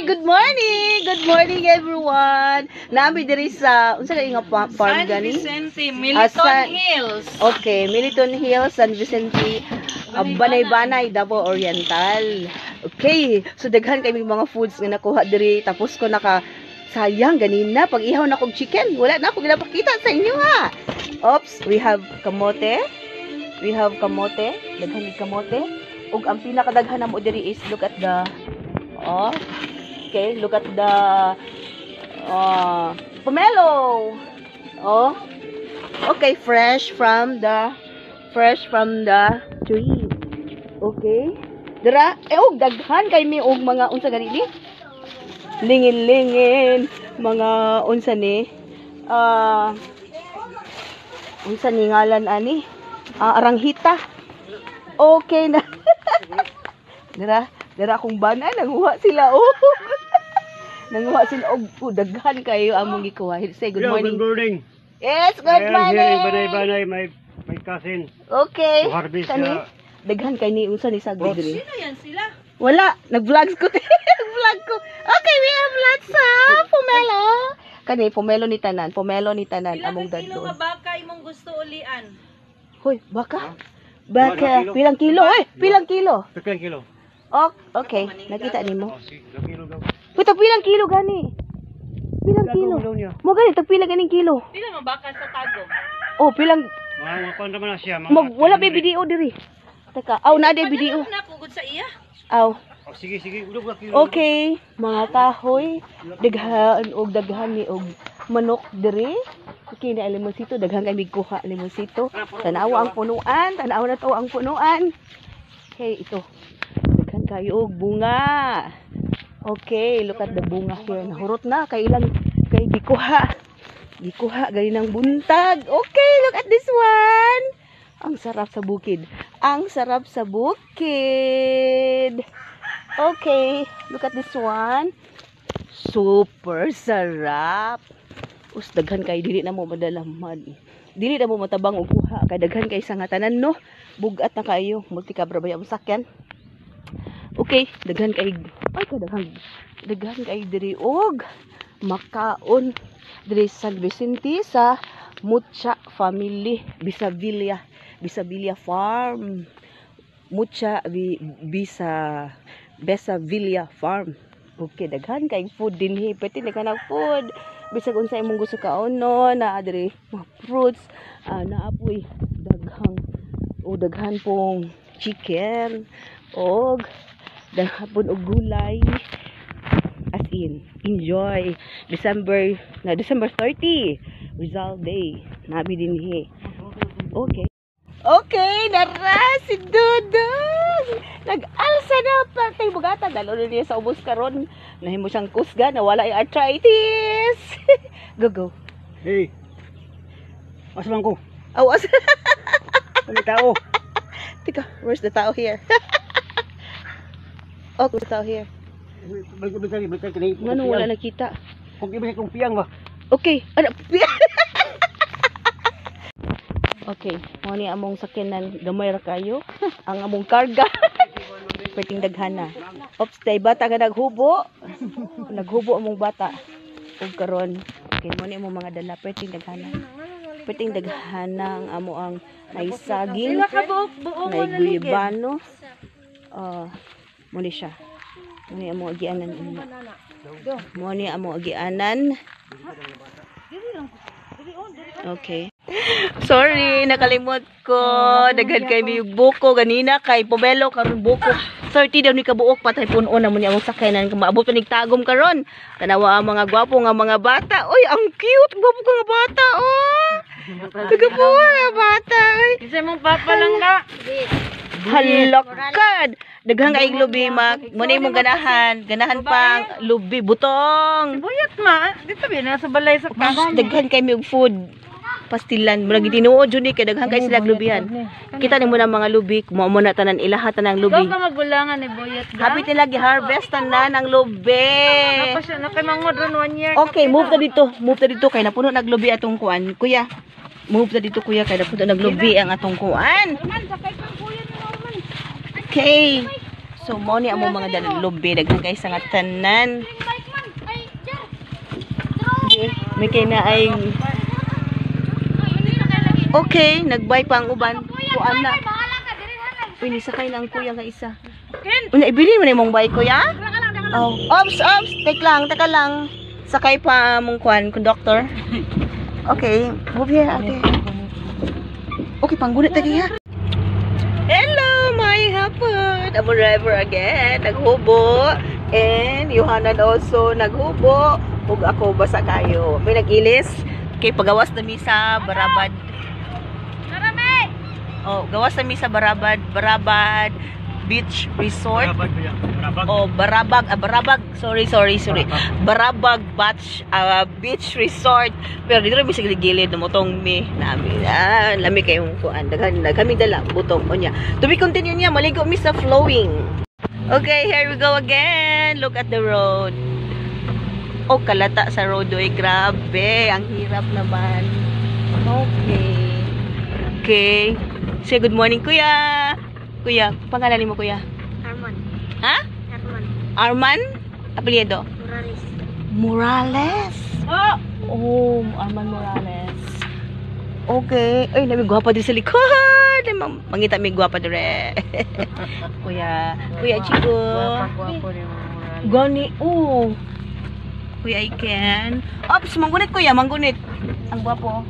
good morning. Good morning everyone. Nami diri sa unsa kay nga fa- farm San gani? Vicente, Ah, Militon San- Hills. Okay, Militon Hills, San Vicente, uh, Banay-Banay, Davao Oriental. Okay, so daghan kay mga foods nga nakuha diri tapos ko naka sayang ganina pag ihaw na kog chicken wala na ako ginapakita sa inyo ha oops we have kamote we have kamote daghan ni kamote ug ang pinakadaghan namo diri is look at the oh okay look at the uh, pomelo. Oh. Okay fresh from the fresh from the tree. Okay. Dira eh og daghan kay mi og mga unsa ganini lingin-lingin mga unsa ni? Ah unsa ni ngalan ani? Ah, aranghita. Okay na. Dira dira akong bana nanguha sila oh nanguha sila og oh, daghan kayo among gikuha say good morning Good morning. yes good I am here in morning Banay-Banay, my, my cousin. okay harvest Kani? uh, daghan kay ni unsa ni sagdi Fruits. diri Sino yan sila? Wala, nag-vlogs ko. nag-vlog ko. Okay, we have lots of pomelo. Kani, pomelo ni tanan, pomelo ni tanan Pila among dadon. nga baka imong gusto ulian? Hoy, baka? Baka, kilo. pilang kilo? Oy, pilang kilo? Pagkang kilo. Oh, okay, nakita nimo. Oh, sige, kilo daw. Puta, pilang kilo gani? Pilang kilo? Mo gani, tag pila ganing kilo? Pila nga baka sa tagom? Oh, pilang, Mga kwan naman na siya. Mga mag, wala ba 300. video diri? Teka, aw, na di video. Na kugod sa iya. Aw, Oh, sige, sige. Ulog na kilo. Okay, mga kahoy, daghan og daghan ni og manok diri. Okay na limosito, daghan kay migkuha limosito. Tanawa ang punuan, tanawa na to ang punuan. Okay, ito. Daghan kayo og bunga. Okay, look at the bunga here. Nahurot na kay ilang kay gikuha. Gikuha gani ng buntag. Okay, look at this one. Ang sarap sa bukid. Ang sarap sa bukid. Okay, look at this one. Super sarap. Us daghan kay dili na mo madalaman. Dili na mo matabang og kuha kay daghan kay sa nga tanan no. Bugat na kayo, multikabra ba yung sakyan. Okay, daghan kay ay ka daghan kay diri og makaon diri sa Vicente sa Mucha Family Bisabilia Bisabilia Farm Mucha Bisa Besavilla Farm. Okay, daghan kay food din hi. Pwede daghan ang food. Bisag unsa imong gusto kaon no, na diri mga fruits, ah, naapoy daghang o daghan pong chicken og daghan pong og gulay. As in, enjoy. December, na December 30, Rizal Day. Nabi din hi. Okay. Okay, nara si Dudong. Nag-alsa na pa kay bugata dalo niya sa ubos karon. Nahimo siyang kusga na wala yung arthritis. go go. Hey. Asman ko. Oh, as Kami tao. Tika, where's the tao here? oh, the tao here? Balik balik balik balik. Ngano wala nakita? Kung iba kong piyang ba? Okay. Ano? okay. Mo ni among sakyanan gamay ra kayo. Ang among karga. Pwedeng daghan na. Ops, tay bata nga naghubo. naghubo among bata. Ug karon, okay mo ni among mga dala pwedeng daghan na. Pwedeng daghan na ang amo ang naisaging, buok-buok naiguyabano. Ah, mo ni siya. Mo ni among agianan. Mo ni among agianan. Okay. Sorry, nakalimot ko. Daghan kay mi buko ganina kay pomelo karon buko. 30 daw ni kabuok patay puno na mo ni among sakyanan maabot pa nig tagom karon. Tanawa ang mga gwapo nga mga bata. Oy, ang cute gwapo ka nga bata oh. Tagapo nga bata. Oy. Isa mong papa lang ka. Halakad. Daghang kay lubi mak. Mo ni mong ganahan, ganahan pang lubi butong. Buyat ma. Dito ba na sa balay sa Mas daghan kay og food. Pastilan mo lagi tinuod jud ni kay daghan kay sila lubihan. Kita ni mo na mga lubi, mo mo na tanan ilaha tanang lubi. Ikaw ka magulangan ni Buyat. Happy nila gi-harvest tanan ng lubi. Nakimangod ron one year. Okay, move ta dito. Move ta dito kay napuno naglubi atong kuan. Kuya, move ta dito kuya kay napuno naglubi ang atong kuan. Okay. So mo ni amo mga dalubi daghan kay sa nga tanan. May kay na ay Okay, nagbay pa ang uban. Kuan na. Uy, nisakay na ang kuya nga isa. Una, ibili mo na yung bike kuya? Oh, ops, ops. Take lang, taka lang. Sakay pa mong kuan, conductor. Okay, move here, ate. Okay, panggunit tayo ha. My hapon. I'm a driver again. Naghubo. And Yohanan also naghubo. Ug ako basa kayo. May nagilis. Kay pagawas na mi sa Barabad. Oh, gawas na mi sa Barabad, Barabad Beach Resort. Rabag ba yan? Rabag. Oh, Barabag, ah, Barabag. Sorry, sorry, sorry. Barabag Beach, ah, Beach Resort. Pero dito mi sa gilid na motong mi namin. Ah, lami kayong kuan. Daghan na kami dala butong o niya. To be continue niya, maligo mi sa flowing. Okay, here we go again. Look at the road. Oh, kalata sa road. Oy, grabe. Ang hirap naman. Okay. Okay. Say good morning, kuya. Kuya, pangalan mo, kuya? Ha? Arman. Arman? Apelyido? Muraris. Morales. Oh, oh Arman Morales. Okay. Ay, nami gwapa din sa likod. Mangita mi gwapa dire. kuya, Kuya Chico. Guwapo ni Muraris. Gani, oh. Kuya Iken. Ops, manggunit kuya, manggunit. Ang gwapo.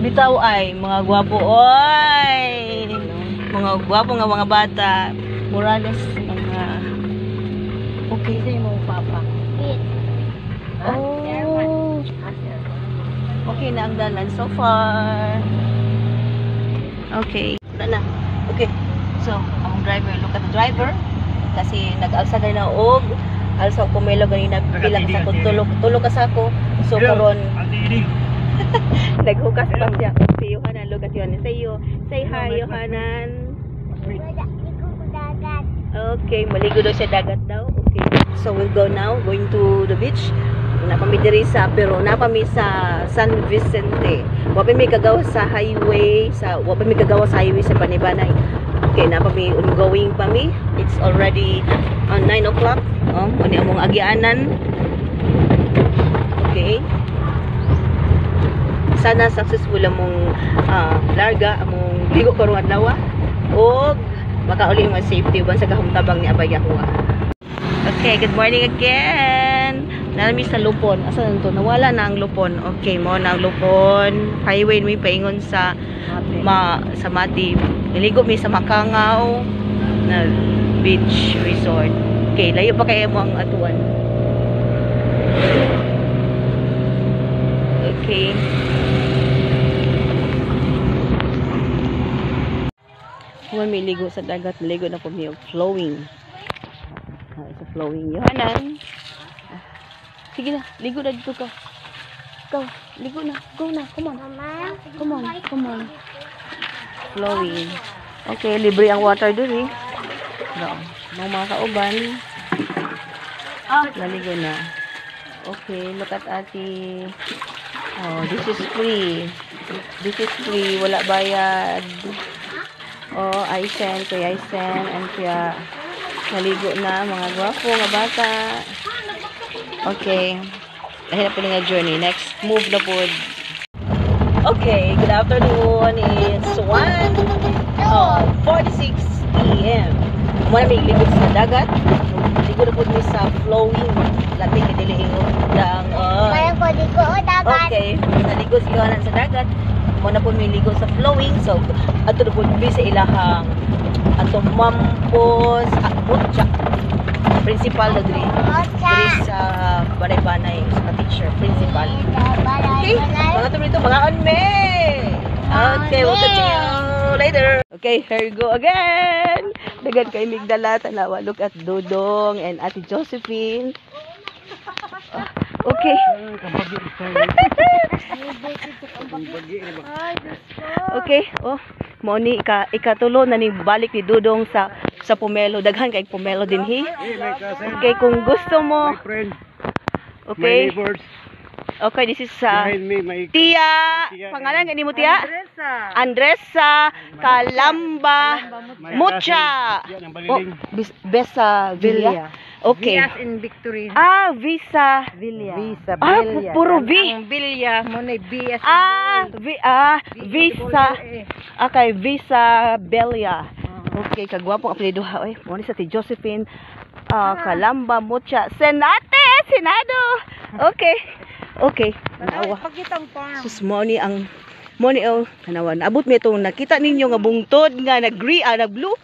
Bitaw ay, mga gwapo. Oy! Mga gwapo nga mga bata. Morales, ito yung mga papa. Oh. Okay na ang dalan so far. Okay. Wala na. Okay. So, ang driver, look at the driver. Kasi nag-alsa gani na og alsa ko melo gani na pila ka sa ko tulog tulog ka sa ko. So karon naghukas pa siya. Si Yohanan, look at Yohanan. Say you. Say hi, Yohanan. Okay, maligo daw siya dagat daw. Okay. So we'll go now, going to the beach. Napami diri sa pero napami sa San Vicente. Wa mi kagawa sa highway, sa wa mi kagawa sa highway sa Panibanay. Okay, napami ongoing pa mi. It's already uh, 9 o'clock. Oh, muni among agianan. Okay. Sana successful among ah, larga among ligo karong adlaw. Og makauli mga safety uban sa kahumtabang ni Abay Yahuwa. Okay, good morning again. Nalami sa Lupon. Asa na to? Nawala na ang Lupon. Okay, mo na ang Lupon. Highway mi paingon sa ma sa Mati. Niligo mi sa Makangaw na beach resort. Okay, layo pa kayo mo ang atuan. Okay. Kung may ligo sa dagat, ligo na po may flowing. Ah, it's a flowing. Yohanan. Ah, Sige na, ligo na dito ka. Go, ligo na. Go na, come on. Come on, come on. Flowing. Okay, libre ang water dun eh. No. Mga mga kauban. Ah, naligo na. Okay, look at ate. Oh, this is free. This is free. Wala bayad. Oh, Aisen, Kuya Aisen, and Kuya naligo na, mga gwapo, nga bata. Okay. Dahil na po nga journey. Next move na po. Okay, good afternoon. It's 1 uh, 46 p.m. Muna may ligo sa dagat. Ligo na po kami sa flowing. Lating kadiliing lang. Uh, Okay, naligo si Yohanan sa dagat. Muna po may ligo sa flowing. So, ato na kami sa ilahang ato mampos at butchak. Principal na diri. Diri sa Banay-Banay sa teacher, principal. Okay, mga ito dito, mga on me. Okay, we'll continue later. Okay, here we go again. Dagan kay Migdala, tanawa. Look at Dodong and Ate Josephine. Ah, Okay. Okay. Oh, mo ni ika ikatulo na ni balik ni Dudong sa sa Pomelo. Daghan kay Pomelo din hi. Okay, kung gusto mo, okay. Okay, this is sa may... Tia. Tia. Pangalan gani mo Tia? Andresa. Andresa Kalamba Mucha. Oh, Besa Villa. Okay. Vias in Victory. Ah, Visa. Villa. Visa. Ah, pu- puro V. Ang Villa mo na Vias. Ah, vi ah, Visa. Okay, Visa Belia. Okay, kagwapo ang apelido ha. Oy, mo ni sa ti Josephine ah, Kalamba Mucha. Senate, Senado. Okay. Okay. Tanawa. Pagkitang farm. Sus mo ni ang mo ni oh, tanawa. Naabot mi itong nakita ninyo nga bungtod nga nag green ah, nag blue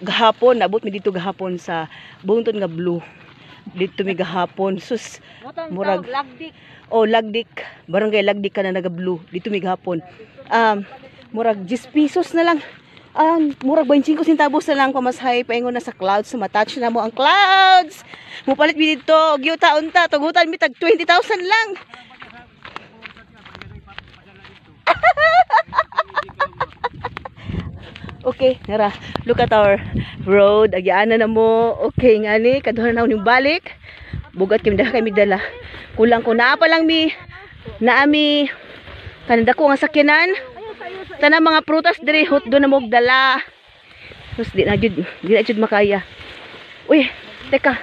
gahapon naabot mi dito gahapon sa bungtod nga blue. Dito mi gahapon. Sus Murag. Lagdik. o Lagdik, barangay Lagdik ka na naga blue dito mig hapon. Um murag 10 pesos na lang. Um, murag 25 centavos na lang pamashay paingon na sa clouds sa matouch na mo ang clouds. Mupalit mi dito og yuta unta tugutan mi tag 20,000 lang. Okay, nara. Look at our road. Agyaan na mo. Okay, nga ni. Kaduhan na ning balik. Bugat kami dala kami dala. Kulang ko naa pa lang mi. Naa mi. Kananda ko nga sakyanan. Tanang mga prutas diri hot do na mo dala. Tapos di na jud, di na jud makaya. Uy, teka.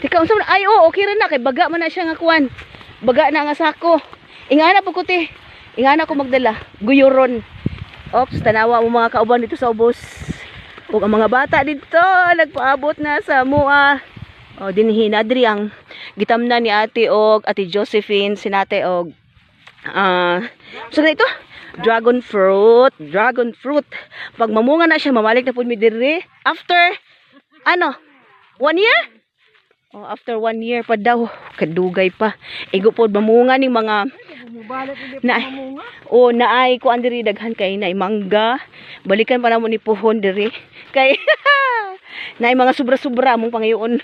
Teka, unsa ay oh, okay ra na kay baga man na siya nga kuan. Baga na nga sako. Ingana po ko ti. Ingana ko magdala. Guyoron. Ops, tanawa mo mga kauban dito sa ubos. Ug ang mga bata dito nagpaabot na sa mua. O dinhi na diri ang gitamna ni Ate og Ate Josephine sinate og ah so ito dragon fruit, dragon fruit. Pag mamunga na siya mamalik na pud mi diri after ano? One year? Oh, after one year pa daw, kadugay pa. Igo pod mamunga ning mga na o naay ko andiri daghan kay naay mangga. Balikan pa namo ni puhon diri. Kay naay mga sobra-sobra mong pangayoon.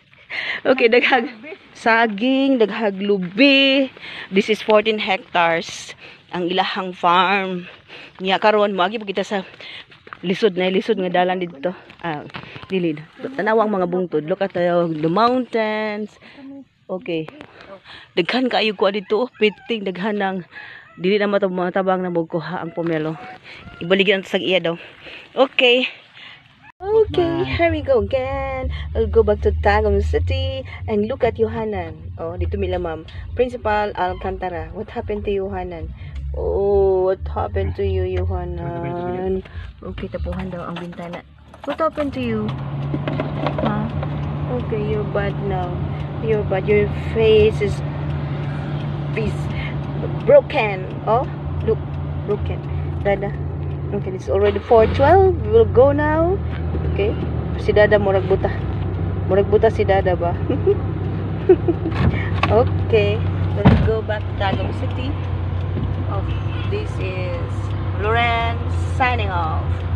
okay, daghag saging, daghag lubi. This is 14 hectares ang ilahang farm. Nya karon moagi pa kita sa lisod na lisod nga dalan dito. Ah, dilid. Tanawa ang mga bungtod. Look at the, the mountains. Okay. Daghan kaayo ko dito, piting daghan ng dili na matab mga tabang na magkuha ang pomelo. Ibaligyan sa iya daw. Okay. Okay, here we go again. I'll go back to Tagum City and look at Yohanan. Oh, dito mila ma'am. Principal Alcantara. What happened to Yohanan? Oh, what happened to you, Yohanan? Okay, tapuhan daw ang bintana. What happened to you? Huh? Okay, you're bad now. You're bad. Your face is is broken. Oh, look, broken. Dada. Okay, it's already 4.12. We will go now. Okay. Si Dada murag buta. Murag buta si Dada ba? okay. Let's go back to Tagum City. This is Lorenz signing off.